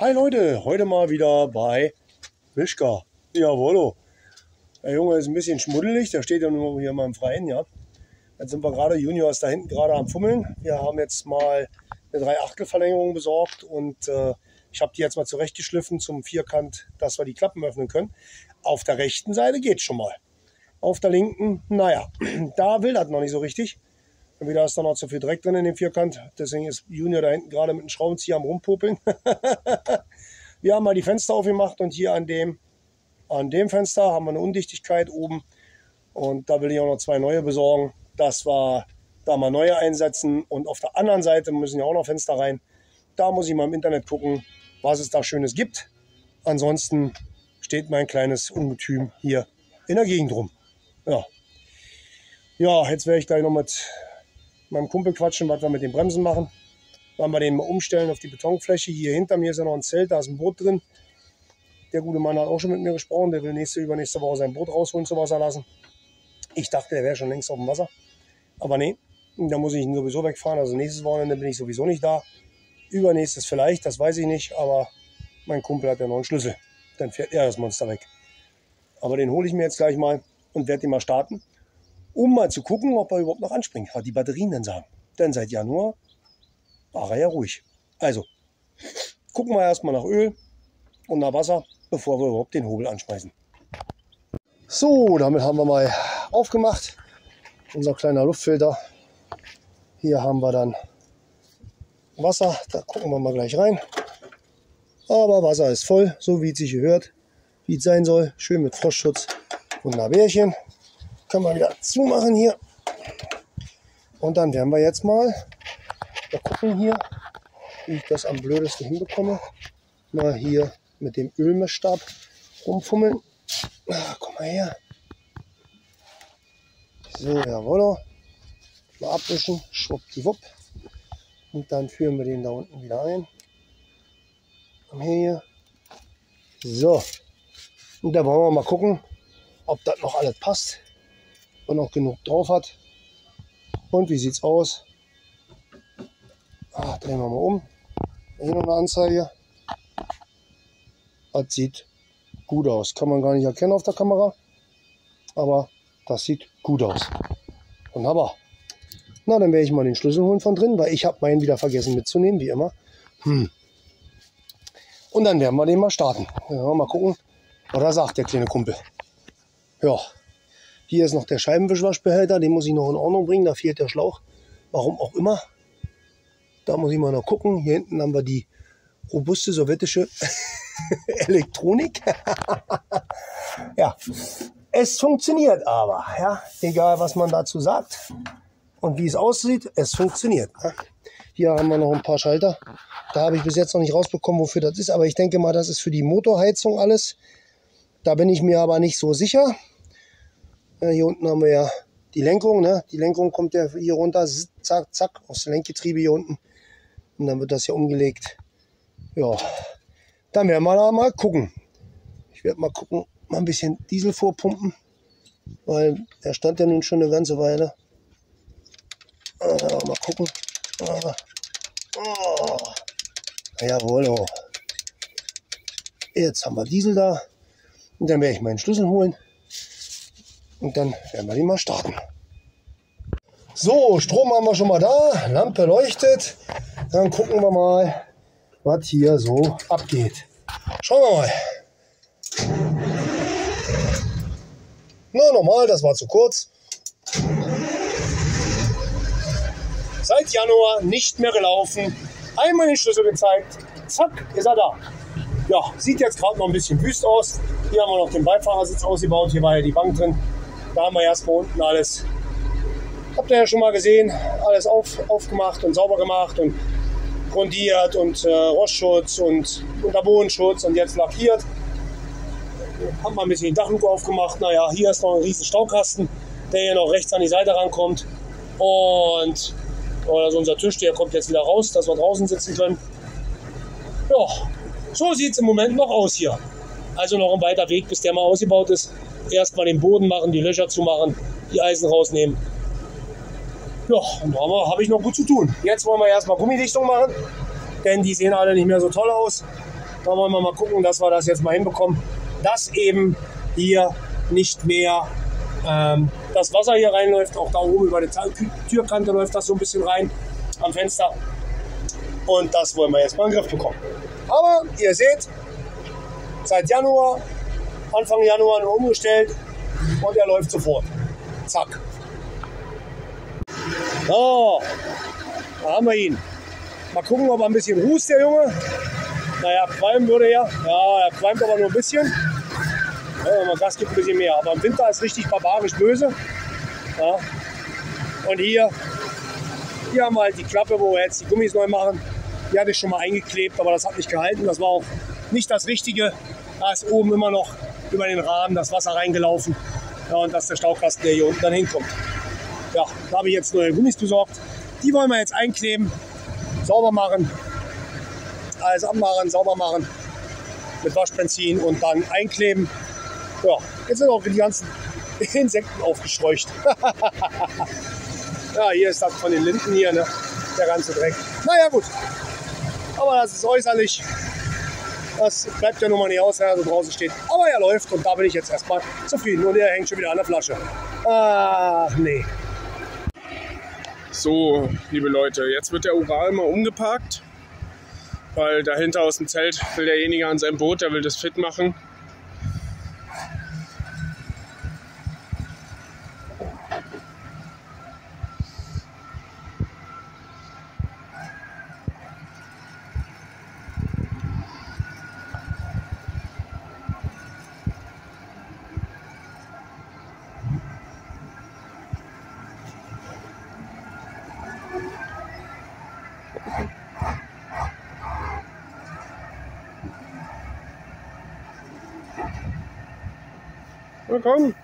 Hi Leute, heute mal wieder bei Mischka. Jawollo. Der Junge ist ein bisschen schmuddelig, der steht ja nur hier mal im Freien, ja. Jetzt sind wir gerade, Junior ist da hinten gerade am Fummeln. Wir haben jetzt mal eine 3 Achtel Verlängerung besorgt und äh, ich habe die jetzt mal zurechtgeschliffen zum Vierkant, dass wir die Klappen öffnen können. Auf der rechten Seite geht schon mal. Auf der linken, naja, da will das noch nicht so richtig. Wieder ist da noch zu viel Dreck drin in dem Vierkant. Deswegen ist Junior da hinten gerade mit dem Schraubenzieher am Rumpopeln. wir haben mal die Fenster aufgemacht und hier an dem, an dem Fenster haben wir eine Undichtigkeit oben. Und da will ich auch noch zwei neue besorgen, dass wir da mal neue einsetzen. Und auf der anderen Seite müssen ja auch noch Fenster rein. Da muss ich mal im Internet gucken, was es da Schönes gibt. Ansonsten steht mein kleines Ungetüm hier in der Gegend rum. Ja. Ja, jetzt werde ich gleich noch mit meinem Kumpel quatschen, was wir mit den Bremsen machen. Wollen wir den mal umstellen auf die Betonfläche. Hier hinter mir ist ja noch ein Zelt, da ist ein Boot drin. Der gute Mann hat auch schon mit mir gesprochen. Der will nächste, übernächste Woche sein Boot rausholen, zu Wasser lassen. Ich dachte, der wäre schon längst auf dem Wasser. Aber nee, da muss ich ihn sowieso wegfahren. Also nächstes Wochenende bin ich sowieso nicht da. Übernächstes vielleicht, das weiß ich nicht. Aber mein Kumpel hat ja noch einen Schlüssel. Dann fährt er das Monster weg. Aber den hole ich mir jetzt gleich mal und werde ihn mal starten um mal zu gucken, ob er überhaupt noch anspringt, was die Batterien dann sagen. Denn seit Januar war er ja ruhig. Also, gucken wir erstmal nach Öl und nach Wasser, bevor wir überhaupt den Hobel anschmeißen. So, damit haben wir mal aufgemacht. Unser kleiner Luftfilter. Hier haben wir dann Wasser. Da gucken wir mal gleich rein. Aber Wasser ist voll, so wie es sich gehört, wie es sein soll. Schön mit Frostschutz und einer Bärchen. Können wir wieder zumachen hier. Und dann werden wir jetzt mal, mal gucken hier, wie ich das am blödesten hinbekomme. Mal hier mit dem Ölmischstab rumfummeln. Ah, komm mal her. So, jawohl. Mal abwischen, schwuppdiwupp. Und dann führen wir den da unten wieder ein. Komm her. So. Und da wollen wir mal gucken, ob das noch alles passt und auch genug drauf hat. Und wie sieht es aus? Ah, drehen wir mal um. Hier noch eine Anzeige. Das sieht gut aus. Kann man gar nicht erkennen auf der Kamera. Aber das sieht gut aus. Wunderbar. Na, dann werde ich mal den Schlüssel holen von drin, weil ich habe meinen wieder vergessen mitzunehmen, wie immer. Hm. Und dann werden wir den mal starten. Ja, mal gucken, was er sagt, der kleine Kumpel. Ja. Hier ist noch der Scheibenwischwaschbehälter, den muss ich noch in Ordnung bringen, da fehlt der Schlauch. Warum auch immer. Da muss ich mal noch gucken. Hier hinten haben wir die robuste sowjetische Elektronik. ja, es funktioniert aber, ja, egal was man dazu sagt und wie es aussieht, es funktioniert. Ja. Hier haben wir noch ein paar Schalter. Da habe ich bis jetzt noch nicht rausbekommen, wofür das ist, aber ich denke mal, das ist für die Motorheizung alles. Da bin ich mir aber nicht so sicher. Ja, hier unten haben wir ja die Lenkung. Ne? Die Lenkung kommt ja hier runter, zack, zack, aus dem Lenkgetriebe hier unten. Und dann wird das hier umgelegt. Ja, dann werden wir da mal gucken. Ich werde mal gucken, mal ein bisschen Diesel vorpumpen, weil der stand ja nun schon eine ganze Weile. Ah, mal gucken. Ah. Oh. Jawohl. Oh. Jetzt haben wir Diesel da. Und dann werde ich meinen Schlüssel holen. Und dann werden wir die mal starten. So, Strom haben wir schon mal da. Lampe leuchtet. Dann gucken wir mal, was hier so abgeht. Schauen wir mal. Na, normal, das war zu kurz. Seit Januar nicht mehr gelaufen. Einmal den Schlüssel gezeigt. Zack, ist er da. Ja, sieht jetzt gerade noch ein bisschen wüst aus. Hier haben wir noch den Beifahrersitz ausgebaut. Hier war ja die Bank drin. Da haben wir erstmal unten alles, habt ihr ja schon mal gesehen, alles auf, aufgemacht und sauber gemacht und grundiert und äh, Rostschutz und Unterbodenschutz und jetzt lackiert. Haben wir ein bisschen den Dachluke aufgemacht. Naja, hier ist noch ein riesen Staukasten, der hier noch rechts an die Seite rankommt. Und also unser Tisch, der kommt jetzt wieder raus, dass wir draußen sitzen können. Ja, so sieht es im Moment noch aus hier. Also noch ein weiter Weg, bis der mal ausgebaut ist erstmal den Boden machen, die Löcher zu machen, die Eisen rausnehmen. Ja, und da habe ich noch gut zu tun. Jetzt wollen wir erstmal Gummidichtung machen. denn die sehen alle nicht mehr so toll aus. Da wollen wir mal gucken, dass wir das jetzt mal hinbekommen, dass eben hier nicht mehr ähm, das Wasser hier reinläuft. Auch da oben über die Türkante läuft das so ein bisschen rein am Fenster. Und das wollen wir jetzt mal in den Griff bekommen. Aber ihr seht, seit Januar, Anfang Januar nur umgestellt und er läuft sofort. Zack. So, da haben wir ihn. Mal gucken, ob er ein bisschen hust, der Junge. Naja, qualmen würde er. Ja, er qualmt aber nur ein bisschen. Ja, wenn gibt, ein bisschen mehr. Aber im Winter ist richtig barbarisch böse. Ja. Und hier, hier haben wir halt die Klappe, wo wir jetzt die Gummis neu machen. Die hatte ich schon mal eingeklebt, aber das hat nicht gehalten. Das war auch nicht das Richtige. Da ist oben immer noch über den Rahmen das Wasser reingelaufen. Ja, und das ist der Staukasten, der hier unten dann hinkommt. Ja, da habe ich jetzt neue Gummis besorgt. Die wollen wir jetzt einkleben, sauber machen, alles abmachen, sauber machen mit Waschbenzin und dann einkleben. Ja, jetzt sind auch die ganzen Insekten aufgescheucht. ja, hier ist das von den Linden hier, ne? der ganze Dreck. Naja, gut. Aber das ist äußerlich. Das bleibt ja nun mal nicht aus, wenn er so draußen steht. Aber er läuft und da bin ich jetzt erstmal zufrieden. Und er hängt schon wieder an der Flasche. Ach nee. So, liebe Leute, jetzt wird der Ural mal umgeparkt, weil dahinter aus dem Zelt will derjenige an seinem Boot, der will das fit machen. Na komm.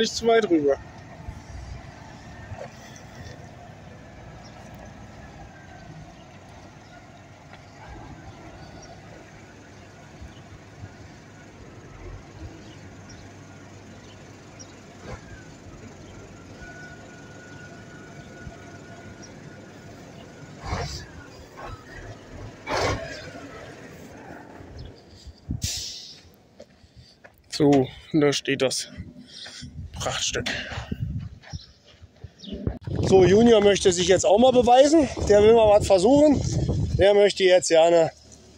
Nicht zu weit rüber. So, da steht das. Prachtstück. So, Junior möchte sich jetzt auch mal beweisen. Der will mal was versuchen. Der möchte jetzt gerne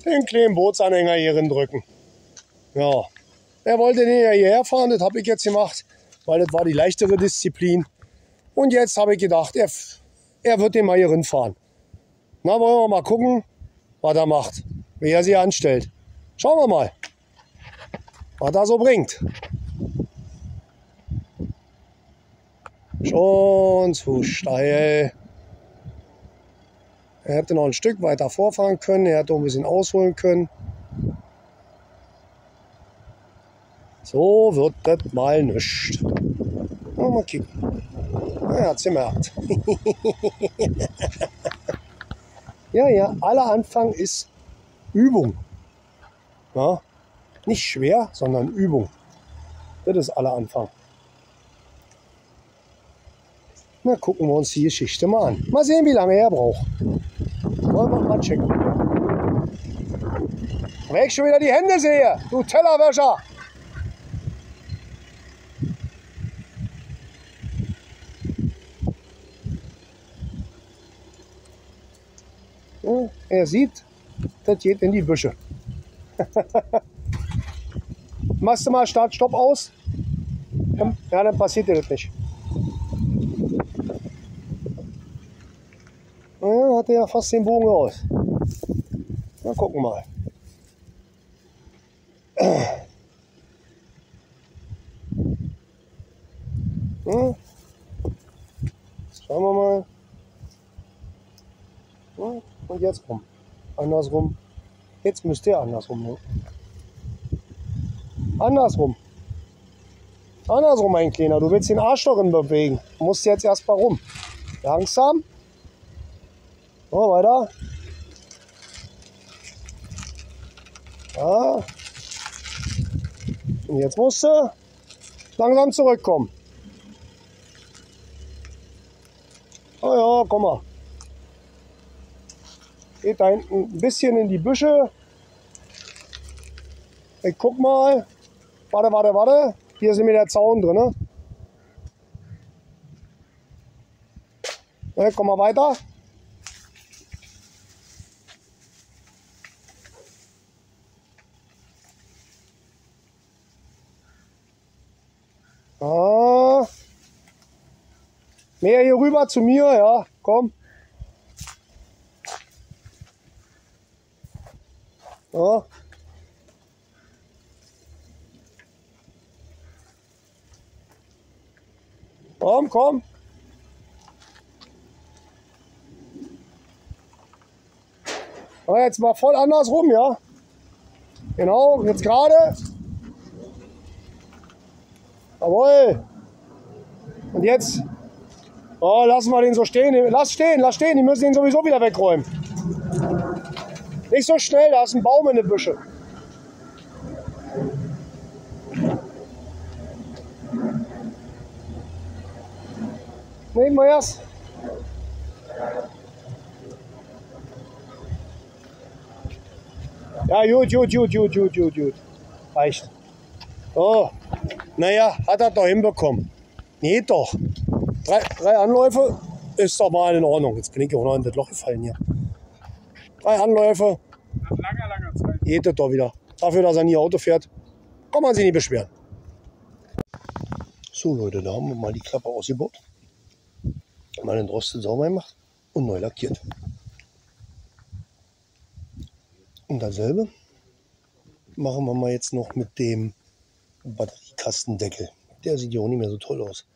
den kleinen Bootsanhänger hier drin drücken. Ja, er wollte den ja hierher fahren. Das habe ich jetzt gemacht, weil das war die leichtere Disziplin. Und jetzt habe ich gedacht, er, er wird den mal hier fahren. Na, wollen wir mal gucken, was er macht, wie er sie anstellt. Schauen wir mal, was er so bringt. Schon zu steil. Er hätte noch ein Stück weiter vorfahren können, er hätte auch ein bisschen ausholen können. So wird das mal nicht. Mal kicken. Er hat es gemerkt. ja, ja, aller Anfang ist Übung. Ja? Nicht schwer, sondern Übung. Das ist aller Anfang. Na, gucken wir uns die Geschichte mal an. Mal sehen, wie lange er braucht. Wollen wir mal checken. Wenn ich schon wieder die Hände sehe, du Tellerwäscher. Ja, er sieht, das geht in die Büsche. Machst du mal Start, Stopp aus? Ja, dann passiert dir das nicht. Ja, hat er fast den Bogen raus. Na, gucken mal. Ja. Schauen wir mal. Ja, und jetzt rum. Andersrum. Jetzt müsst ihr andersrum. Ne? Andersrum. Andersrum, mein Kleiner. Du willst den Arsch darin bewegen. Du musst jetzt erstmal rum. Langsam. So, weiter. Ja. Und jetzt musst du langsam zurückkommen. Oh ja, komm mal. Geht da hinten ein bisschen in die Büsche. Ich guck mal. Warte, warte, warte. Hier ist nämlich der Zaun drin. Ne? Ja, komm mal weiter. Ah. Mehr hier rüber zu mir, ja, komm. Ja. Komm, komm. Aber jetzt mal voll andersrum, ja. Genau, jetzt gerade. Jawohl. Und jetzt. Oh, lassen wir den so stehen. Lass stehen, lass stehen. Die müssen ihn sowieso wieder wegräumen. Nicht so schnell, da ist ein Baum in den Büsche. Nehmen wir erst. Ja, gut, gut, gut, gut, gut, gut, gut. Reicht. Oh, naja, hat er doch hinbekommen. Geht doch. Drei, drei Anläufe ist doch mal in Ordnung. Jetzt bin ich auch noch in das Loch gefallen hier. Drei Anläufe. Nach langer, langer Zeit. Geht das doch wieder. Dafür, dass er nie Auto fährt, kann man sich nicht beschweren. So Leute, da haben wir mal die Klappe ausgebaut. Mal den Drostel sauber gemacht und neu lackiert. Und dasselbe machen wir mal jetzt noch mit dem Batteriekastendeckel. Der sieht ja auch nicht mehr so toll aus.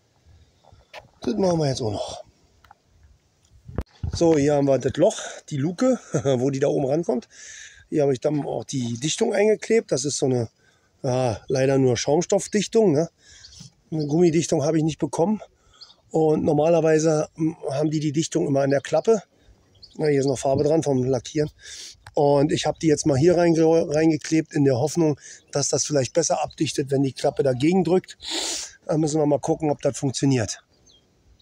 Das machen wir jetzt auch noch. So, hier haben wir das Loch, die Luke, wo die da oben rankommt. Hier habe ich dann auch die Dichtung eingeklebt. Das ist so eine, ja, leider nur Schaumstoffdichtung. Ne? Eine Gummidichtung habe ich nicht bekommen. Und normalerweise hm, haben die die Dichtung immer an der Klappe. Na, hier ist noch Farbe dran vom Lackieren. Und ich habe die jetzt mal hier reinge reingeklebt in der Hoffnung, dass das vielleicht besser abdichtet, wenn die Klappe dagegen drückt. Da müssen wir mal gucken, ob das funktioniert.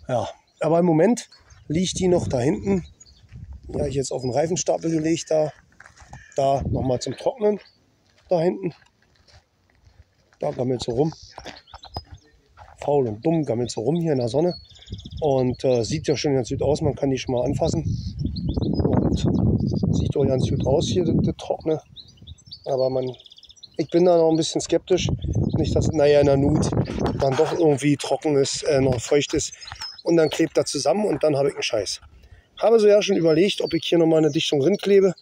Ja, aber im Moment liegt die noch da hinten. Die habe ich jetzt auf den Reifenstapel gelegt da. Da nochmal zum Trocknen. Da hinten. Da gammelt so rum. Faul und dumm gammelt so rum hier in der Sonne. Und äh, sieht ja schon ganz gut aus. Man kann die schon mal anfassen. Und sieht doch ganz gut aus hier, das, Trockne. Aber man, ich bin da noch ein bisschen skeptisch. Nicht, dass naja in der Nut dann doch irgendwie trocken ist, äh, noch feucht ist und dann klebt er zusammen und dann habe ich einen Scheiß. Habe so ja schon überlegt, ob ich hier nochmal eine Dichtung drin klebe,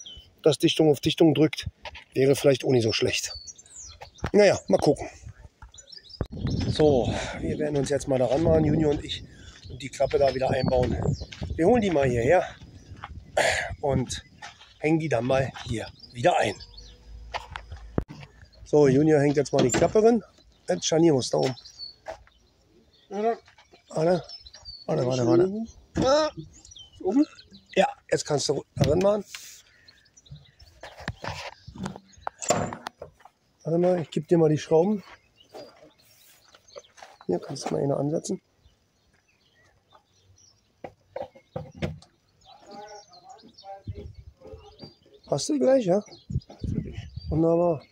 dass Dichtung auf Dichtung drückt. Wäre vielleicht auch nicht so schlecht. Naja, mal gucken. So, wir werden uns jetzt mal daran machen, Junior und ich, und die Klappe da wieder einbauen. Wir holen die mal hierher und hängen die dann mal hier wieder ein. So, Junior hängt jetzt mal die Klappe drin. Jetzt Scharnier muss da oben. Warte, warte, warte, warte. Oben? Ja, jetzt kannst du darin machen. Warte mal, ich gebe dir mal die Schrauben. Hier kannst du mal eine ansetzen. Hast du gleich, ja? Wunderbar.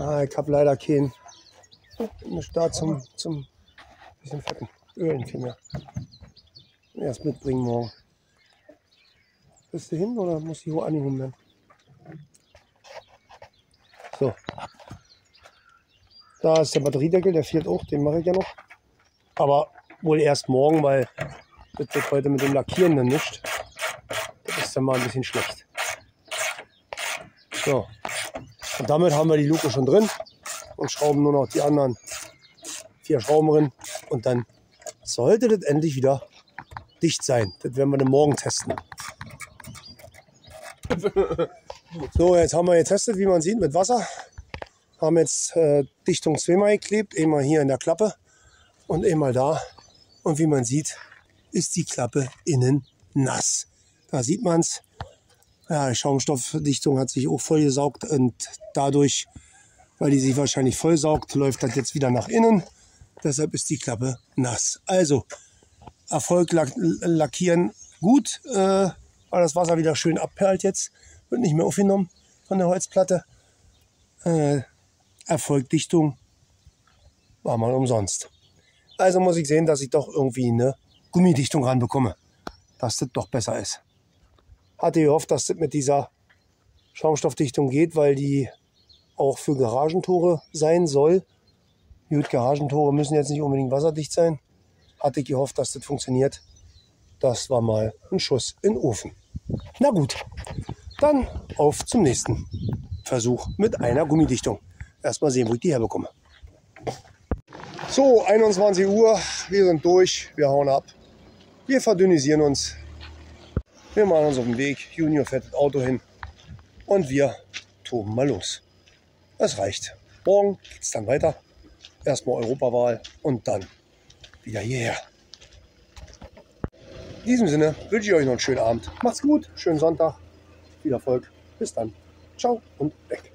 Ah, ich habe leider keinen Start zum, zum bisschen fetten Ölen vielmehr. Erst mitbringen morgen. Bist du hin oder muss ich wo angehoben werden? So. Da ist der Batteriedeckel, der fehlt auch, den mache ich ja noch. Aber wohl erst morgen, weil das wird heute mit dem Lackieren dann nicht. Dann mal ein bisschen schlecht. So. Und damit haben wir die Luke schon drin und schrauben nur noch die anderen vier Schrauben drin. Und dann sollte das endlich wieder dicht sein. Das werden wir dann morgen testen. So, jetzt haben wir getestet, wie man sieht, mit Wasser. Haben jetzt äh, Dichtung zweimal geklebt, einmal hier in der Klappe und einmal da. Und wie man sieht, ist die Klappe innen nass. Da sieht man es. Ja, Schaumstoffdichtung hat sich auch vollgesaugt und dadurch, weil die sich wahrscheinlich vollsaugt, läuft das jetzt wieder nach innen. Deshalb ist die Klappe nass. Also, Erfolg lackieren gut, äh, weil das Wasser wieder schön abperlt jetzt. Wird nicht mehr aufgenommen von der Holzplatte. Äh, Erfolgdichtung war mal umsonst. Also muss ich sehen, dass ich doch irgendwie eine Gummidichtung ranbekomme. Dass das doch besser ist. Hatte gehofft, dass das mit dieser Schaumstoffdichtung geht, weil die auch für Garagentore sein soll. Gut, Garagentore müssen jetzt nicht unbedingt wasserdicht sein. Hatte ich gehofft, dass das funktioniert. Das war mal ein Schuss in den Ofen. Na gut, dann auf zum nächsten Versuch mit einer Gummidichtung. Erstmal sehen, wo ich die herbekomme. So, 21 Uhr, wir sind durch, wir hauen ab. Wir verdünnisieren uns. Wir machen uns auf den Weg. Junior fährt das Auto hin. Und wir toben mal los. Das reicht. Morgen geht es dann weiter. Erstmal Europawahl und dann wieder hierher. In diesem Sinne wünsche ich euch noch einen schönen Abend. Macht's gut, schönen Sonntag, viel Erfolg. Bis dann. Ciao und weg.